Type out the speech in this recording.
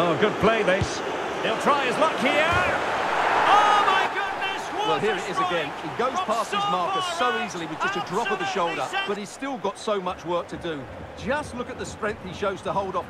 Oh, good play this. He'll try his luck here. Oh my goodness! Well, here it is again. He goes past past his marker so easily with just a drop of the shoulder, but he's still got so much work to do. Just look at the strength he shows to hold off